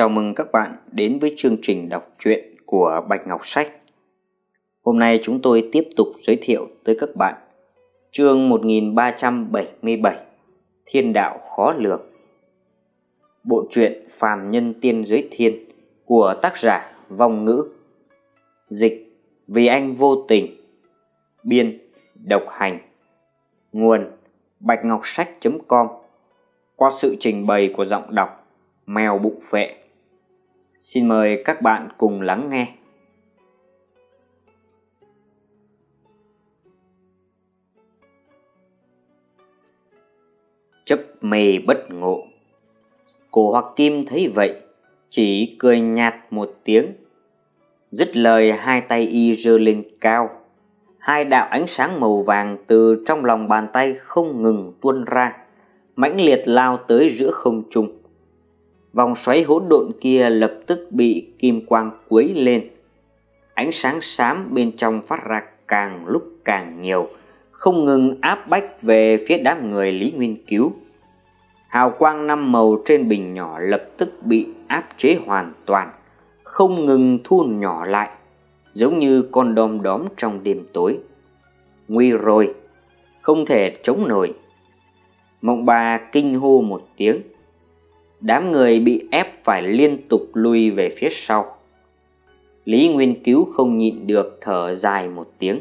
Chào mừng các bạn đến với chương trình đọc truyện của Bạch Ngọc Sách. Hôm nay chúng tôi tiếp tục giới thiệu tới các bạn chương 1377 Thiên đạo khó lường. Bộ truyện Phàm nhân tiên giới thiên của tác giả Vong Ngữ. Dịch Vì anh vô tình. Biên Độc hành. Nguồn Bạch Ngọc Sách.com Qua sự trình bày của giọng đọc Mèo bụng phệ Xin mời các bạn cùng lắng nghe. Chấp mê bất ngộ. Cổ hoặc kim thấy vậy, Chỉ cười nhạt một tiếng, Dứt lời hai tay y rơ lên cao. Hai đạo ánh sáng màu vàng từ trong lòng bàn tay không ngừng tuôn ra, mãnh liệt lao tới giữa không trung. Vòng xoáy hỗn độn kia lập tức bị kim quang quấy lên. Ánh sáng xám bên trong phát ra càng lúc càng nhiều, không ngừng áp bách về phía đám người Lý Nguyên Cứu. Hào quang năm màu trên bình nhỏ lập tức bị áp chế hoàn toàn, không ngừng thu nhỏ lại, giống như con đom đóm trong đêm tối. Nguy rồi, không thể chống nổi. Mộng bà kinh hô một tiếng, đám người bị ép phải liên tục lui về phía sau. Lý Nguyên Cứu không nhịn được thở dài một tiếng.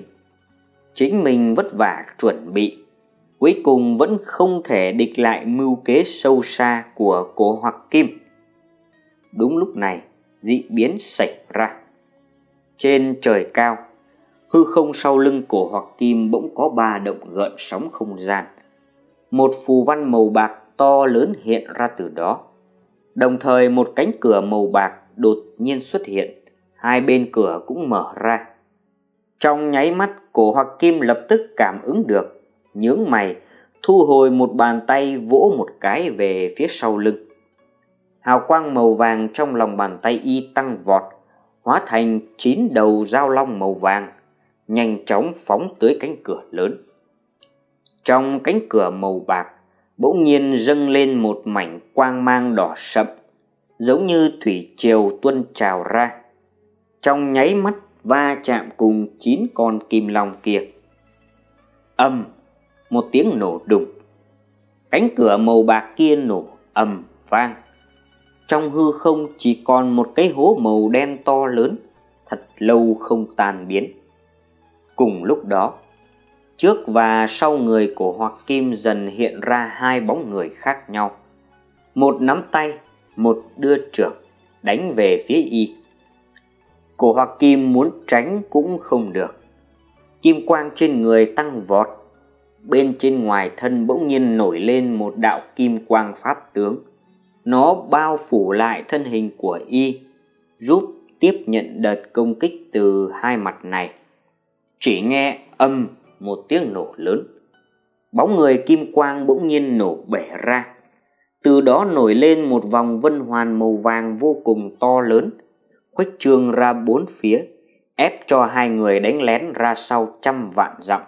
Chính mình vất vả chuẩn bị, cuối cùng vẫn không thể địch lại mưu kế sâu xa của cổ hoặc kim. Đúng lúc này, dị biến xảy ra. Trên trời cao, hư không sau lưng cổ hoặc kim bỗng có ba động gợn sóng không gian. Một phù văn màu bạc to lớn hiện ra từ đó Đồng thời một cánh cửa màu bạc đột nhiên xuất hiện, hai bên cửa cũng mở ra. Trong nháy mắt, cổ hoặc kim lập tức cảm ứng được, nhướng mày, thu hồi một bàn tay vỗ một cái về phía sau lưng. Hào quang màu vàng trong lòng bàn tay y tăng vọt, hóa thành chín đầu dao long màu vàng, nhanh chóng phóng tới cánh cửa lớn. Trong cánh cửa màu bạc, bỗng nhiên dâng lên một mảnh quang mang đỏ sậm, giống như thủy triều tuôn trào ra. Trong nháy mắt va chạm cùng chín con kim long kia. Âm, một tiếng nổ đùng. Cánh cửa màu bạc kia nổ ầm vang. Trong hư không chỉ còn một cái hố màu đen to lớn, thật lâu không tan biến. Cùng lúc đó, Trước và sau người của Hoặc Kim dần hiện ra hai bóng người khác nhau. Một nắm tay, một đưa trưởng, đánh về phía y. Cổ Hoặc Kim muốn tránh cũng không được. Kim quang trên người tăng vọt. Bên trên ngoài thân bỗng nhiên nổi lên một đạo kim quang pháp tướng. Nó bao phủ lại thân hình của y, giúp tiếp nhận đợt công kích từ hai mặt này. Chỉ nghe âm một tiếng nổ lớn. Bóng người kim quang bỗng nhiên nổ bể ra. Từ đó nổi lên một vòng vân hoàn màu vàng vô cùng to lớn, khuếch trương ra bốn phía, ép cho hai người đánh lén ra sau trăm vạn dặm.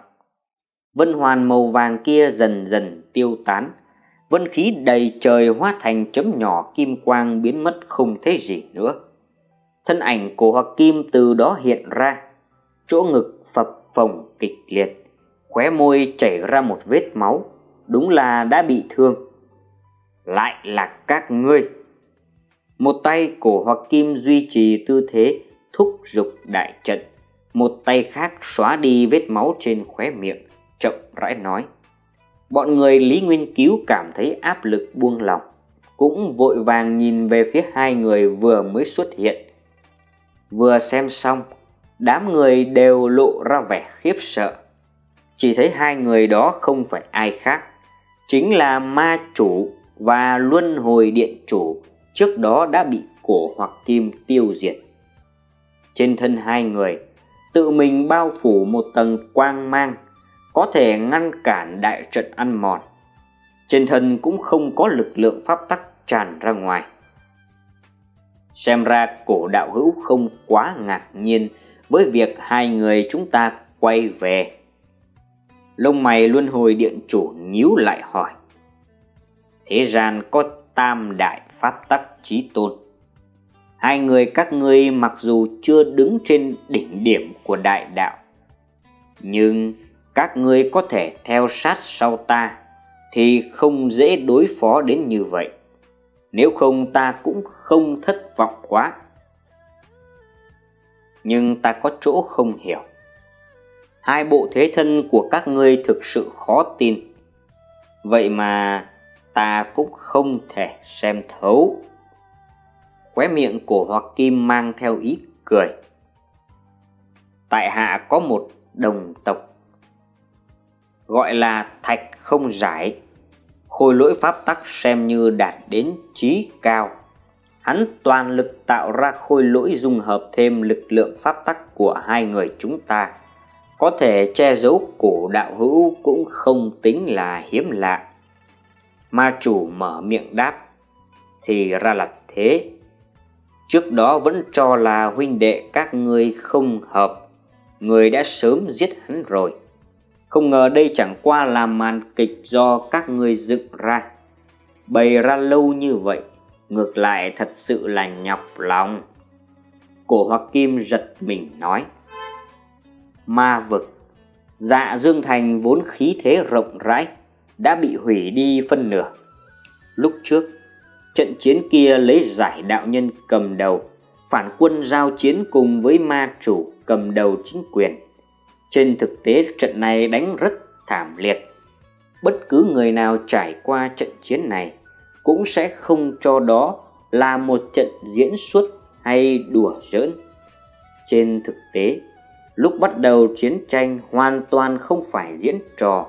Vân hoàn màu vàng kia dần dần tiêu tán, vân khí đầy trời hóa thành chấm nhỏ kim quang biến mất không thấy gì nữa. Thân ảnh của hoặc kim từ đó hiện ra, chỗ ngực phập phồng kịch liệt khóe môi chảy ra một vết máu, đúng là đã bị thương. Lại là các ngươi. Một tay cổ hoặc kim duy trì tư thế thúc giục đại trận, một tay khác xóa đi vết máu trên khóe miệng, chậm rãi nói. Bọn người Lý Nguyên Cứu cảm thấy áp lực buông lỏng, cũng vội vàng nhìn về phía hai người vừa mới xuất hiện. Vừa xem xong, đám người đều lộ ra vẻ khiếp sợ chỉ thấy hai người đó không phải ai khác, chính là ma chủ và luân hồi điện chủ, trước đó đã bị cổ hoặc kim tiêu diệt. Trên thân hai người, tự mình bao phủ một tầng quang mang, có thể ngăn cản đại trận ăn mòn. Trên thân cũng không có lực lượng pháp tắc tràn ra ngoài. Xem ra cổ đạo hữu không quá ngạc nhiên với việc hai người chúng ta quay về. Lông mày luân hồi điện chủ nhíu lại hỏi. Thế gian có tam đại pháp tắc trí tôn. Hai người các ngươi mặc dù chưa đứng trên đỉnh điểm của đại đạo, nhưng các ngươi có thể theo sát sau ta thì không dễ đối phó đến như vậy. Nếu không ta cũng không thất vọng quá. Nhưng ta có chỗ không hiểu hai bộ thế thân của các ngươi thực sự khó tin. Vậy mà ta cũng không thể xem thấu. Khóe miệng của hoặc kim mang theo ý cười. Tại hạ có một đồng tộc, gọi là thạch không giải. Khôi lỗi pháp tắc xem như đạt đến trí cao. Hắn toàn lực tạo ra khôi lỗi dung hợp thêm lực lượng pháp tắc của hai người chúng ta có thể che giấu cổ đạo hữu cũng không tính là hiếm lạ. Ma chủ mở miệng đáp, thì ra là thế. Trước đó vẫn cho là huynh đệ các ngươi không hợp, người đã sớm giết hắn rồi. Không ngờ đây chẳng qua là màn kịch do các ngươi dựng ra. Bày ra lâu như vậy, ngược lại thật sự là nhọc lòng. Cổ hoặc kim giật mình nói ma vực. Dạ dương thành vốn khí thế rộng rãi, đã bị hủy đi phân nửa. Lúc trước, trận chiến kia lấy giải đạo nhân cầm đầu, phản quân giao chiến cùng với ma chủ cầm đầu chính quyền. Trên thực tế, trận này đánh rất thảm liệt. Bất cứ người nào trải qua trận chiến này cũng sẽ không cho đó là một trận diễn xuất hay đùa giỡn. Trên thực tế lúc bắt đầu chiến tranh hoàn toàn không phải diễn trò.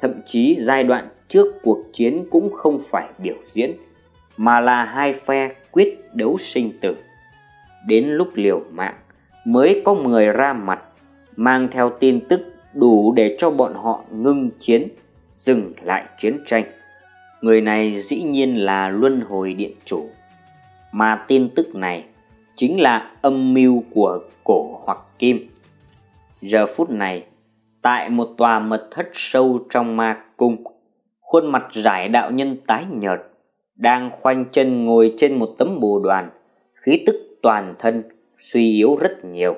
Thậm chí giai đoạn trước cuộc chiến cũng không phải biểu diễn, mà là hai phe quyết đấu sinh tử. Đến lúc liều mạng, mới có người ra mặt, mang theo tin tức đủ để cho bọn họ ngưng chiến, dừng lại chiến tranh. Người này dĩ nhiên là luân hồi điện chủ. Mà tin tức này chính là âm mưu của cổ hoặc kim giờ phút này, tại một tòa mật thất sâu trong ma cung, khuôn mặt giải đạo nhân tái nhợt, đang khoanh chân ngồi trên một tấm bồ đoàn, khí tức toàn thân suy yếu rất nhiều.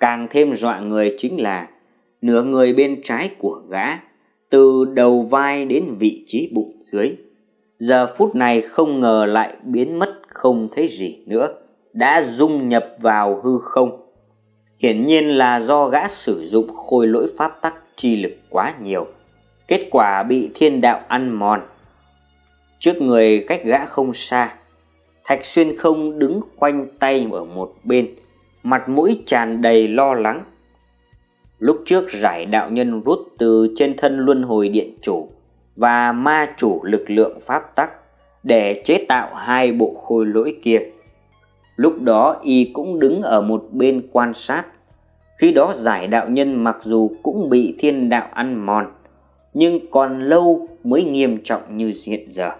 Càng thêm dọa người chính là, nửa người bên trái của gã, từ đầu vai đến vị trí bụng dưới, giờ phút này không ngờ lại biến mất không thấy gì nữa, đã dung nhập vào hư không hiển nhiên là do gã sử dụng khôi lỗi pháp tắc chi lực quá nhiều. Kết quả bị thiên đạo ăn mòn. Trước người cách gã không xa, thạch xuyên không đứng khoanh tay ở một bên, mặt mũi tràn đầy lo lắng. Lúc trước giải đạo nhân rút từ trên thân luân hồi điện chủ và ma chủ lực lượng pháp tắc để chế tạo hai bộ khôi lỗi kia lúc đó y cũng đứng ở một bên quan sát. Khi đó giải đạo nhân mặc dù cũng bị thiên đạo ăn mòn, nhưng còn lâu mới nghiêm trọng như hiện giờ.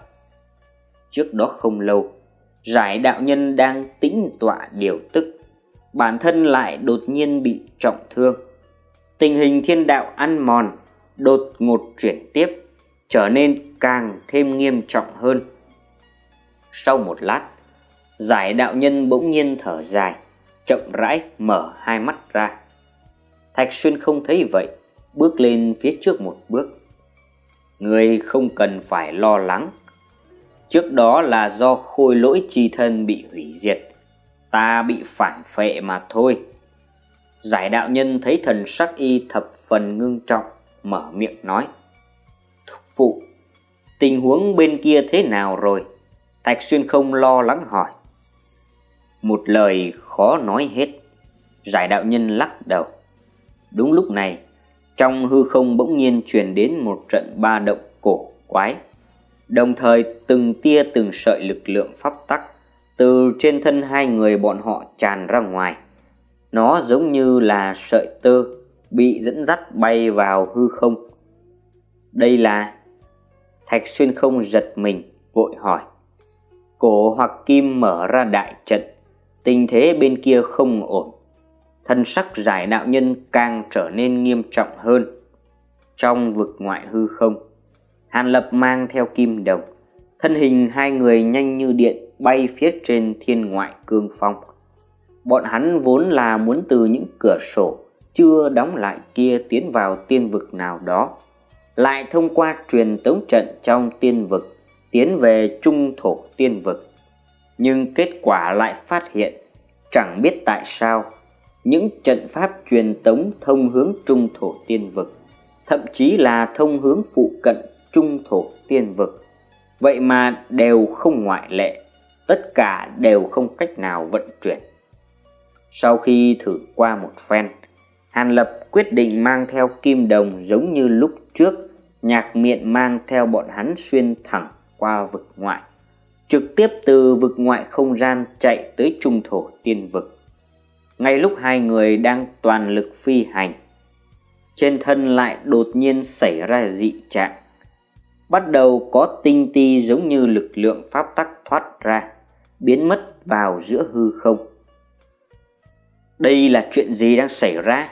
Trước đó không lâu, giải đạo nhân đang tĩnh tọa điều tức. Bản thân lại đột nhiên bị trọng thương. Tình hình thiên đạo ăn mòn đột ngột chuyển tiếp, trở nên càng thêm nghiêm trọng hơn. Sau một lát giải đạo nhân bỗng nhiên thở dài, chậm rãi mở hai mắt ra. Thạch xuyên không thấy vậy, bước lên phía trước một bước. Người không cần phải lo lắng. Trước đó là do khôi lỗi chi thân bị hủy diệt, ta bị phản phệ mà thôi. Giải đạo nhân thấy thần sắc y thập phần ngưng trọng, mở miệng nói, thúc phụ, tình huống bên kia thế nào rồi? Thạch xuyên không lo lắng hỏi một lời khó nói hết. Giải đạo nhân lắc đầu. Đúng lúc này, trong hư không bỗng nhiên truyền đến một trận ba động cổ quái. Đồng thời, từng tia từng sợi lực lượng pháp tắc từ trên thân hai người bọn họ tràn ra ngoài. Nó giống như là sợi tơ bị dẫn dắt bay vào hư không. Đây là thạch xuyên không giật mình, vội hỏi. Cổ hoặc kim mở ra đại trận tình thế bên kia không ổn thân sắc giải đạo nhân càng trở nên nghiêm trọng hơn trong vực ngoại hư không hàn lập mang theo kim đồng thân hình hai người nhanh như điện bay phía trên thiên ngoại cương phong. Bọn hắn vốn là muốn từ những cửa sổ chưa đóng lại kia tiến vào tiên vực nào đó, lại thông qua truyền tống trận trong tiên vực tiến về trung thổ tiên vực. Nhưng kết quả lại phát hiện, chẳng biết tại sao, những trận pháp truyền tống thông hướng trung thổ tiên vực, thậm chí là thông hướng phụ cận trung thổ tiên vực. Vậy mà đều không ngoại lệ, tất cả đều không cách nào vận chuyển. Sau khi thử qua một phen, Hàn Lập quyết định mang theo kim đồng giống như lúc trước, nhạc miệng mang theo bọn hắn xuyên thẳng qua vực ngoại, trực tiếp từ vực ngoại không gian chạy tới trung thổ tiên vực. Ngay lúc hai người đang toàn lực phi hành, trên thân lại đột nhiên xảy ra dị trạng. Bắt đầu có tinh ti giống như lực lượng pháp tắc thoát ra, biến mất vào giữa hư không. Đây là chuyện gì đang xảy ra?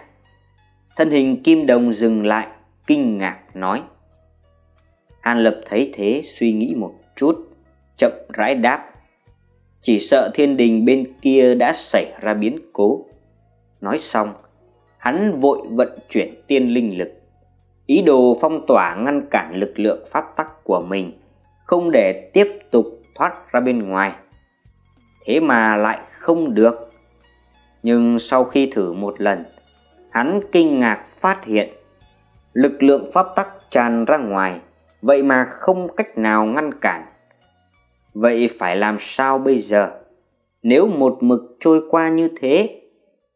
Thân hình kim đồng dừng lại, kinh ngạc nói. An Lập thấy thế suy nghĩ một chút, chậm rãi đáp. Chỉ sợ thiên đình bên kia đã xảy ra biến cố. Nói xong, hắn vội vận chuyển tiên linh lực. Ý đồ phong tỏa ngăn cản lực lượng pháp tắc của mình, không để tiếp tục thoát ra bên ngoài. Thế mà lại không được. Nhưng sau khi thử một lần, hắn kinh ngạc phát hiện lực lượng pháp tắc tràn ra ngoài vậy mà không cách nào ngăn cản vậy phải làm sao bây giờ? Nếu một mực trôi qua như thế,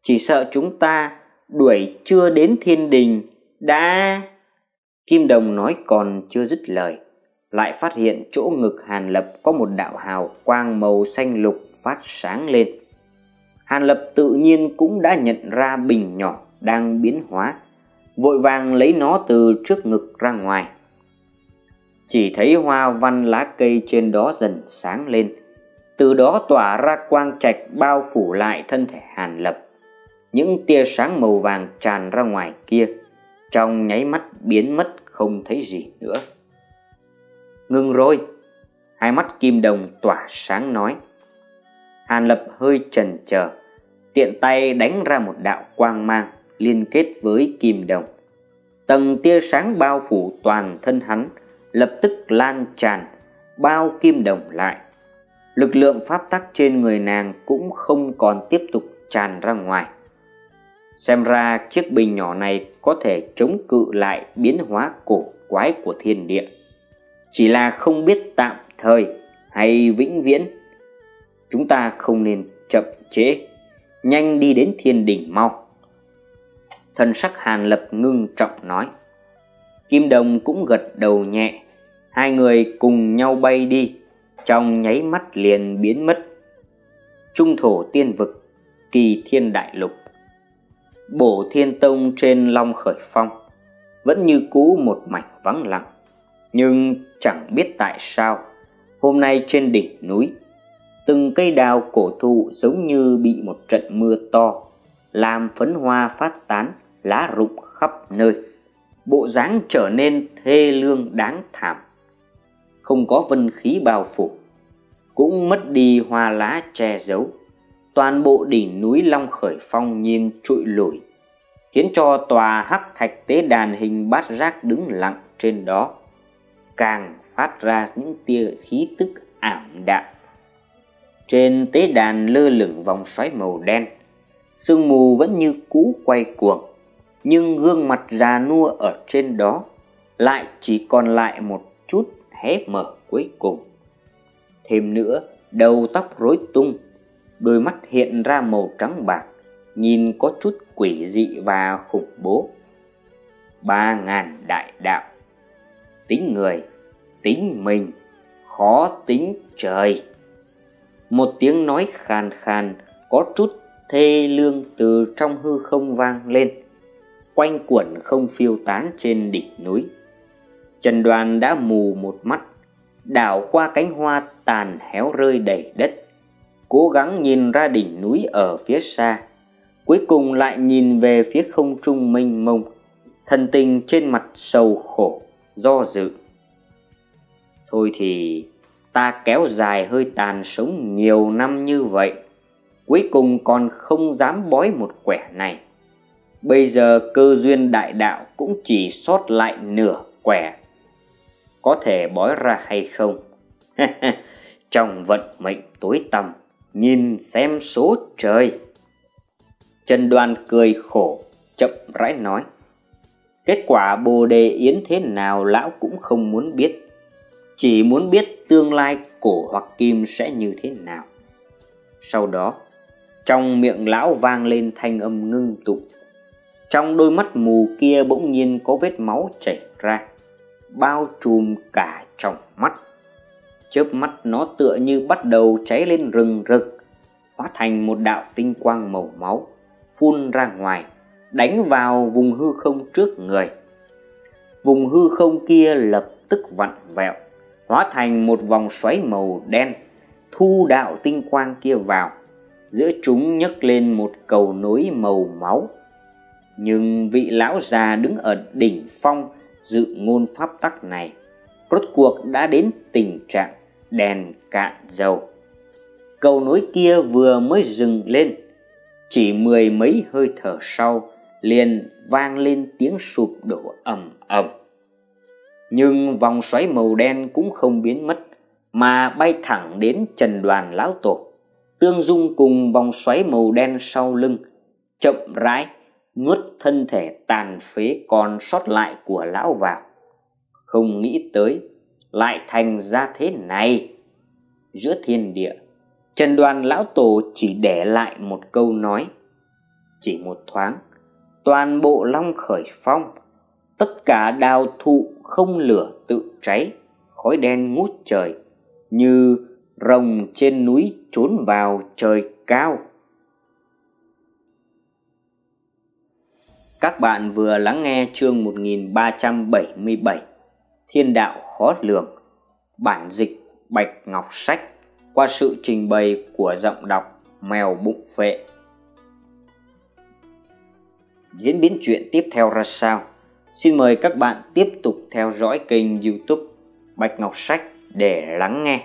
chỉ sợ chúng ta đuổi chưa đến thiên đình đã. Kim đồng nói còn chưa dứt lời, lại phát hiện chỗ ngực hàn lập có một đạo hào quang màu xanh lục phát sáng lên. Hàn lập tự nhiên cũng đã nhận ra bình nhỏ đang biến hóa, vội vàng lấy nó từ trước ngực ra ngoài chỉ thấy hoa văn lá cây trên đó dần sáng lên. Từ đó tỏa ra quang trạch bao phủ lại thân thể hàn lập. Những tia sáng màu vàng tràn ra ngoài kia, trong nháy mắt biến mất không thấy gì nữa. Ngừng rồi. Hai mắt kim đồng tỏa sáng nói. Hàn lập hơi chần chờ, tiện tay đánh ra một đạo quang mang liên kết với kim đồng. Tầng tia sáng bao phủ toàn thân hắn lập tức lan tràn, bao kim đồng lại. Lực lượng pháp tắc trên người nàng cũng không còn tiếp tục tràn ra ngoài. Xem ra chiếc bình nhỏ này có thể chống cự lại biến hóa cổ quái của thiên địa. Chỉ là không biết tạm thời hay vĩnh viễn, chúng ta không nên chậm trễ, nhanh đi đến thiên đỉnh mau. Thần sắc hàn lập ngưng trọng nói kim đồng cũng gật đầu nhẹ. Hai người cùng nhau bay đi. Trong nháy mắt liền biến mất. Trung thổ tiên vực, kỳ thiên đại lục. Bổ thiên tông trên long khởi phong vẫn như cũ một mảnh vắng lặng. Nhưng chẳng biết tại sao, hôm nay trên đỉnh núi, từng cây đào cổ thụ giống như bị một trận mưa to, làm phấn hoa phát tán, lá rụng khắp nơi bộ dáng trở nên thê lương đáng thảm. Không có vân khí bao phủ cũng mất đi hoa lá che giấu. Toàn bộ đỉnh núi long khởi phong nhìn trụi lủi, khiến cho tòa hắc thạch tế đàn hình bát giác đứng lặng trên đó. Càng phát ra những tia khí tức ảm đạm. Trên tế đàn lơ lửng vòng xoáy màu đen sương mù vẫn như cũ quay cuồng nhưng gương mặt già nua ở trên đó lại chỉ còn lại một chút hé mở cuối cùng. Thêm nữa, đầu tóc rối tung, đôi mắt hiện ra màu trắng bạc, nhìn có chút quỷ dị và khủng bố. Ba ngàn đại đạo, tính người, tính mình, khó tính trời. Một tiếng nói khàn khàn, có chút thê lương từ trong hư không vang lên quanh quẩn không phiêu tán trên đỉnh núi. Trần đoàn đã mù một mắt, đảo qua cánh hoa tàn héo rơi đầy đất, cố gắng nhìn ra đỉnh núi ở phía xa, cuối cùng lại nhìn về phía không trung mênh mông, thần tình trên mặt sầu khổ, do dự. Thôi thì, ta kéo dài hơi tàn sống nhiều năm như vậy, cuối cùng còn không dám bói một quẻ này bây giờ cơ duyên đại đạo cũng chỉ sót lại nửa quẻ. Có thể bói ra hay không? Trong vận mệnh tối tăm, nhìn xem số trời. Trần đoan cười khổ, chậm rãi nói. Kết quả bồ đề yến thế nào lão cũng không muốn biết. Chỉ muốn biết tương lai cổ hoặc kim sẽ như thế nào. Sau đó, trong miệng lão vang lên thanh âm ngưng tụng trong đôi mắt mù kia bỗng nhiên có vết máu chảy ra, bao trùm cả trong mắt. Chớp mắt nó tựa như bắt đầu cháy lên rừng rực, hóa thành một đạo tinh quang màu máu, phun ra ngoài, đánh vào vùng hư không trước người. Vùng hư không kia lập tức vặn vẹo, hóa thành một vòng xoáy màu đen, thu đạo tinh quang kia vào. Giữa chúng nhấc lên một cầu nối màu máu nhưng vị lão già đứng ở đỉnh phong dự ngôn pháp tắc này, rốt cuộc đã đến tình trạng đèn cạn dầu. Cầu nối kia vừa mới dừng lên, chỉ mười mấy hơi thở sau liền vang lên tiếng sụp đổ ầm ầm. Nhưng vòng xoáy màu đen cũng không biến mất, mà bay thẳng đến trần đoàn lão tổ. Tương dung cùng vòng xoáy màu đen sau lưng, chậm rãi nuốt thân thể tàn phế còn sót lại của lão vào không nghĩ tới lại thành ra thế này. Giữa thiên địa, trần đoàn lão tổ chỉ để lại một câu nói. Chỉ một thoáng, toàn bộ long khởi phong, tất cả đào thụ không lửa tự cháy, khói đen ngút trời, như rồng trên núi trốn vào trời cao. Các bạn vừa lắng nghe chương 1377 Thiên đạo khó lường, Bản dịch Bạch Ngọc Sách, qua sự trình bày của giọng đọc Mèo Bụng Phệ Diễn biến chuyện tiếp theo ra sao? Xin mời các bạn tiếp tục theo dõi kênh youtube Bạch Ngọc Sách để lắng nghe